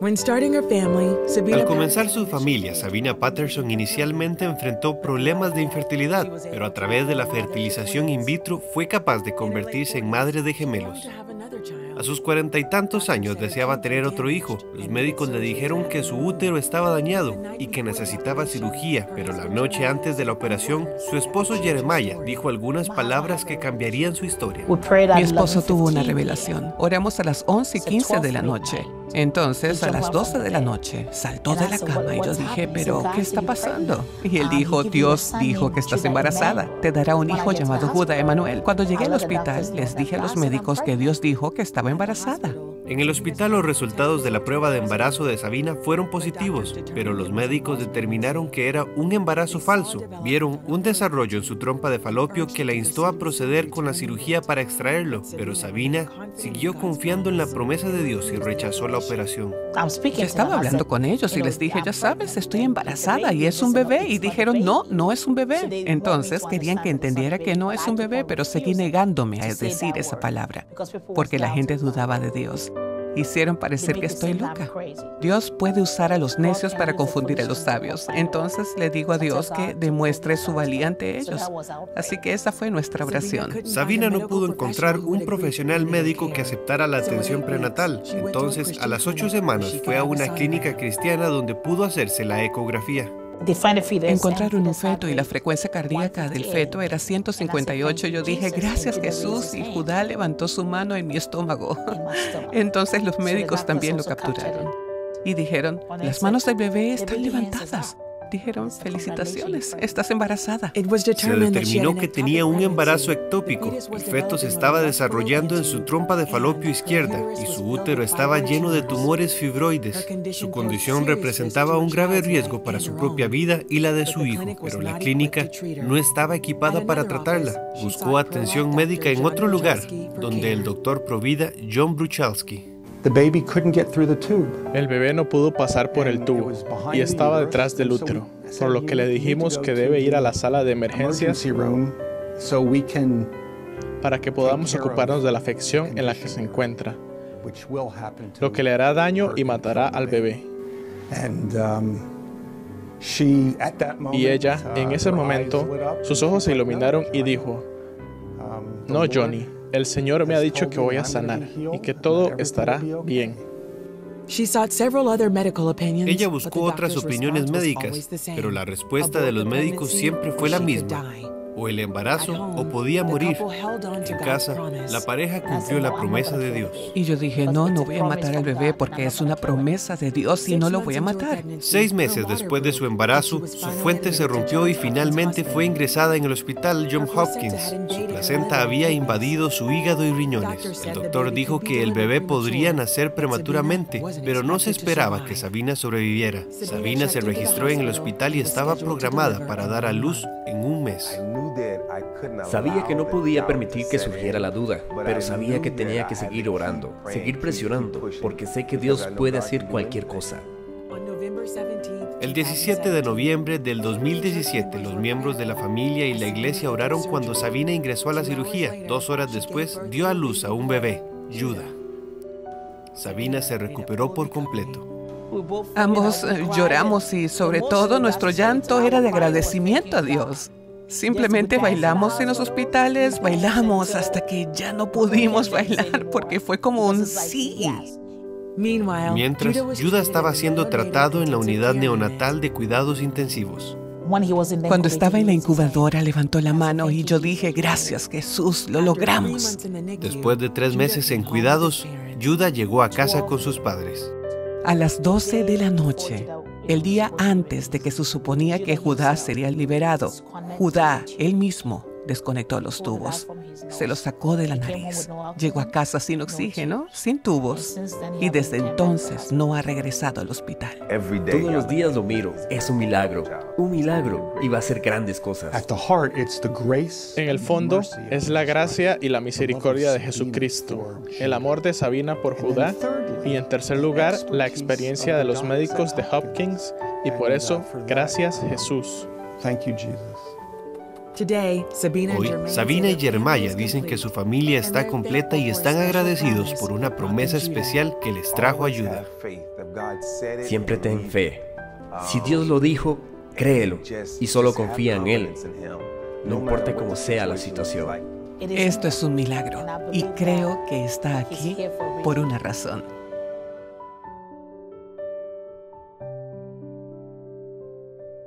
Al comenzar su familia, Sabina Patterson inicialmente enfrentó problemas de infertilidad, pero a través de la fertilización in vitro fue capaz de convertirse en madre de gemelos. A sus cuarenta y tantos años deseaba tener otro hijo. Los médicos le dijeron que su útero estaba dañado y que necesitaba cirugía, pero la noche antes de la operación, su esposo Jeremiah dijo algunas palabras que cambiarían su historia. Mi esposo tuvo una revelación. Oramos a las 11 y 15 de la noche. Entonces, a las 12 de la noche, saltó de la cama y yo dije, pero ¿qué está pasando? Y él dijo, Dios dijo que estás embarazada. Te dará un hijo llamado Judá Emanuel. Cuando llegué al hospital, les dije a los médicos que Dios dijo que estaba embarazada. En el hospital los resultados de la prueba de embarazo de Sabina fueron positivos, pero los médicos determinaron que era un embarazo falso. Vieron un desarrollo en su trompa de falopio que la instó a proceder con la cirugía para extraerlo, pero Sabina siguió confiando en la promesa de Dios y rechazó la operación. Yo estaba hablando con ellos y les dije, ya sabes, estoy embarazada y es un bebé. Y dijeron, no, no es un bebé. Entonces querían que entendiera que no es un bebé, pero seguí negándome a decir esa palabra, porque la gente dudaba de Dios hicieron parecer que estoy loca. Dios puede usar a los necios para confundir a los sabios. Entonces le digo a Dios que demuestre su valía ante ellos. Así que esa fue nuestra oración. Sabina no pudo encontrar un profesional médico que aceptara la atención prenatal. Entonces, a las ocho semanas fue a una clínica cristiana donde pudo hacerse la ecografía. Encontraron un feto y la frecuencia cardíaca del feto era 158. Yo dije, gracias Jesús, y Judá levantó su mano en mi estómago. Entonces los médicos también lo capturaron. y dijeron, las manos del bebé están levantadas dijeron, felicitaciones, estás embarazada. Se determinó que tenía un embarazo ectópico. El feto se estaba desarrollando en su trompa de falopio izquierda y su útero estaba lleno de tumores fibroides. Su condición representaba un grave riesgo para su propia vida y la de su hijo, pero la clínica no estaba equipada para tratarla. Buscó atención médica en otro lugar, donde el doctor provida John Bruchalski. El bebé no pudo pasar por el tubo y estaba detrás del útero, por lo que le dijimos que debe ir a la sala de emergencias para que podamos ocuparnos de la afección en la que se encuentra, lo que le hará daño y matará al bebé. Um, y ella, en ese momento, sus ojos se iluminaron y dijo, um, no, Johnny, el Señor me ha dicho que voy a sanar y que todo estará bien. Ella buscó otras opiniones médicas, pero la respuesta de los médicos siempre fue la misma o el embarazo o podía morir. En casa, la pareja cumplió la promesa de Dios. Y yo dije, no, no voy a matar al bebé porque es una promesa de Dios y no lo voy a matar. Seis meses después de su embarazo, su fuente se rompió y finalmente fue ingresada en el hospital John Hopkins. Su placenta había invadido su hígado y riñones. El doctor dijo que el bebé podría nacer prematuramente, pero no se esperaba que Sabina sobreviviera. Sabina se registró en el hospital y estaba programada para dar a luz en un mes. Sabía que no podía permitir que surgiera la duda, pero sabía que tenía que seguir orando, seguir presionando, porque sé que Dios puede hacer cualquier cosa. El 17 de noviembre del 2017, los miembros de la familia y la iglesia oraron cuando Sabina ingresó a la cirugía. Dos horas después, dio a luz a un bebé, Judah. Sabina se recuperó por completo. Ambos eh, lloramos y sobre todo nuestro llanto era de agradecimiento a Dios. Simplemente bailamos en los hospitales, bailamos hasta que ya no pudimos bailar porque fue como un sí. Mientras, Judah estaba siendo tratado en la unidad neonatal de cuidados intensivos. Cuando estaba en la incubadora levantó la mano y yo dije, gracias Jesús, lo logramos. Después de tres meses en cuidados, Judah llegó a casa con sus padres. A las 12 de la noche, el día antes de que se suponía que Judá sería liberado, Judá, él mismo, desconectó los tubos, se los sacó de la nariz, llegó a casa sin oxígeno, sin tubos, y desde entonces no ha regresado al hospital. Todos los días lo miro, es un milagro, un milagro, y va a hacer grandes cosas. En el fondo es la gracia y la misericordia de Jesucristo, el amor de Sabina por Judá, y en tercer lugar, la experiencia de los médicos de Hopkins, y por eso, gracias Jesús. Hoy, Sabina y Jeremiah dicen que su familia está completa y están agradecidos por una promesa especial que les trajo ayuda. Siempre ten fe. Si Dios lo dijo, créelo y solo confía en Él. No importa cómo sea la situación. Esto es un milagro y creo que está aquí por una razón.